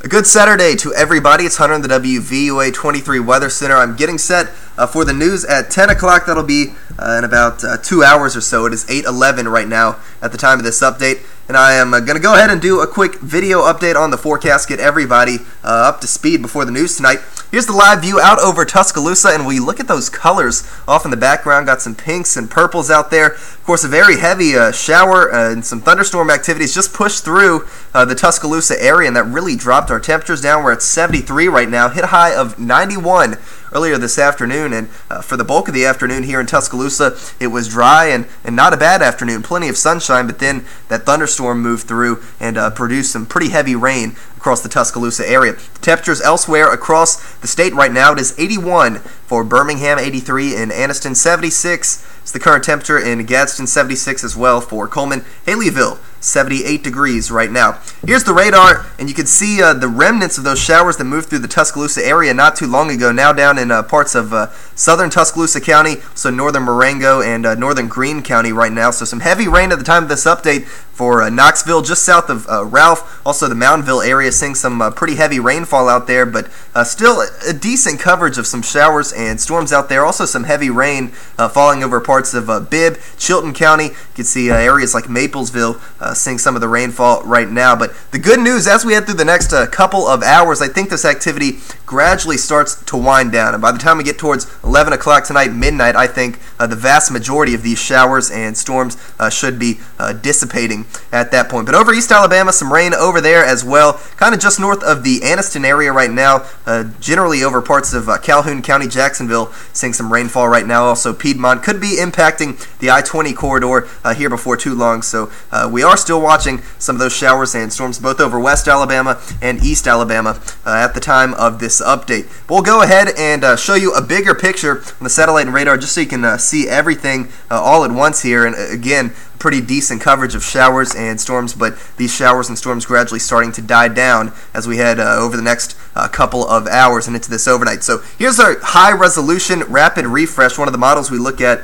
A good Saturday to everybody. It's Hunter in the WVUA 23 Weather Center. I'm getting set uh, for the news at 10 o'clock. That'll be uh, in about uh, two hours or so. It is 8:11 right now at the time of this update, and I am uh, going to go ahead and do a quick video update on the forecast. Get everybody uh, up to speed before the news tonight. Here's the live view out over Tuscaloosa, and we look at those colors off in the background. Got some pinks and purples out there. Of course, a very heavy uh, shower and some thunderstorm activities just pushed through the Tuscaloosa area, and that really dropped our temperatures down. We're at 73 right now. Hit high of 91 earlier this afternoon. And uh, for the bulk of the afternoon here in Tuscaloosa, it was dry and, and not a bad afternoon. Plenty of sunshine, but then that thunderstorm moved through and uh, produced some pretty heavy rain across the Tuscaloosa area. The temperatures elsewhere across the state right now, it is 81 for Birmingham, 83 in Anniston, 76 is the current temperature in Gadsden, 76 as well for Cullman, Haleyville. 78 degrees right now. Here's the radar, and you can see uh, the remnants of those showers that moved through the Tuscaloosa area not too long ago, now down in uh, parts of uh, southern Tuscaloosa County, so northern Marengo and uh, northern Greene County right now. So some heavy rain at the time of this update for uh, Knoxville, just south of uh, Ralph. Also, the Moundville area seeing some uh, pretty heavy rainfall out there, but uh, still a, decent coverage of some showers and storms out there. Also, some heavy rain uh, falling over parts of uh, Bibb, Chilton County. You can see areas like Maplesville seeing some of the rainfall right now. But the good news, as we head through the next couple of hours, I think this activity gradually starts to wind down. And by the time we get towards 11 o'clock tonight, midnight, I think the vast majority of these showers and storms should be dissipating at that point. But over East Alabama, some rain over there as well, kind of just north of the Anniston area right now. Uh, generally over parts of uh, Calhoun County, Jacksonville, seeing some rainfall right now. Also, Piedmont could be impacting the I 20 corridor uh, here before too long. So uh, we are still watching some of those showers and storms both over West Alabama and East Alabama uh, at the time of this update. But we'll go ahead and uh, show you a bigger picture on the satellite and radar just so you can see everything all at once here. And again, pretty decent coverage of showers and storms, but these showers and storms gradually starting to die down as we head uh, over the next uh, couple of hours and into this overnight. So here's our high resolution rapid refresh, one of the models we look at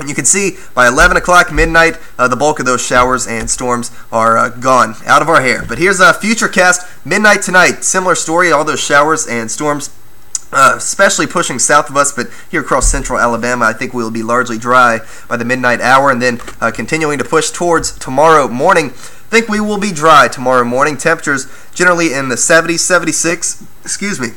and you can see by 11 o'clock midnight, uh, the bulk of those showers and storms are uh, gone, out of our hair. But here's a Futurecast midnight tonight. Similar story, all those showers and storms uh, especially pushing south of us, but here across central Alabama, I think we'll be largely dry by the midnight hour, and then uh, continuing to push towards tomorrow morning. I think we will be dry tomorrow morning. Temperatures generally in the 70s, 76, excuse me,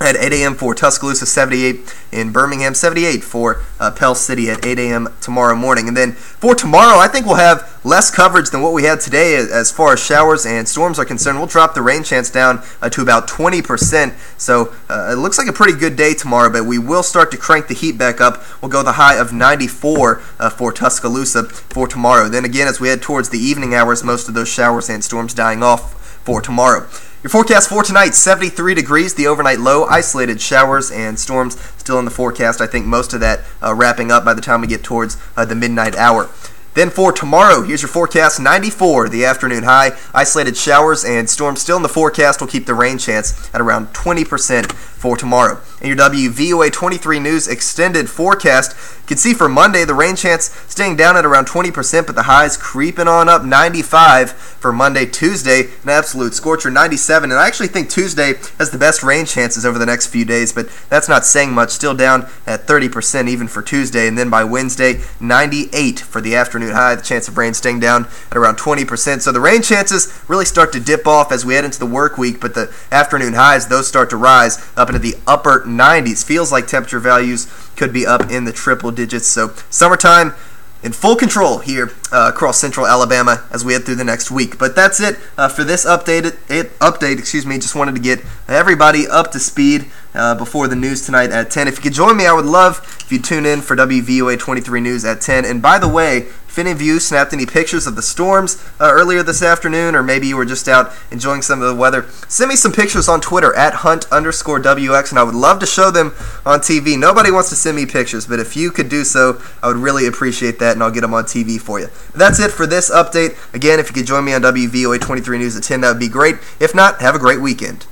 at 8 a.m. for Tuscaloosa, 78 in Birmingham, 78 for uh, Pell City at 8 a.m. tomorrow morning. And then for tomorrow, I think we'll have less coverage than what we had today as far as showers and storms are concerned. We'll drop the rain chance down uh, to about 20%. So uh, it looks like a pretty good day tomorrow, but we will start to crank the heat back up. We'll go the high of 94 uh, for Tuscaloosa for tomorrow. Then again, as we head towards the evening hours, most of those showers and storms dying off for tomorrow. Your forecast for tonight 73 degrees, the overnight low, isolated showers and storms still in the forecast. I think most of that uh, wrapping up by the time we get towards uh, the midnight hour. Then for tomorrow, here's your forecast 94, the afternoon high. Isolated showers and storms still in the forecast will keep the rain chance at around 20% for tomorrow. In your WVUA 23 News extended forecast, you can see for Monday the rain chance staying down at around 20%, but the highs creeping on up 95 for Monday. Tuesday, an absolute scorcher 97, and I actually think Tuesday has the best rain chances over the next few days, but that's not saying much. Still down at 30% even for Tuesday, and then by Wednesday, 98 for the afternoon high. The chance of rain staying down at around 20%. So the rain chances really start to dip off as we head into the work week, but the afternoon highs, those start to rise up into the upper 90s. Feels like temperature values could be up in the triple digits. So summertime in full control here uh, across central Alabama as we head through the next week. But that's it uh, for this updated it, update. Excuse me. Just wanted to get everybody up to speed uh, before the news tonight at 10. If you could join me, I would love if you tune in for WVUA 23 News at 10. And by the way, if any of you snapped any pictures of the storms uh, earlier this afternoon, or maybe you were just out enjoying some of the weather, send me some pictures on Twitter at hunt underscore WX, and I would love to show them on TV. Nobody wants to send me pictures, but if you could do so, I would really appreciate that, and I'll get them on TV for you. That's it for this update. Again, if you could join me on WVUA 23 News at 10, that would be great. If not, have a great weekend.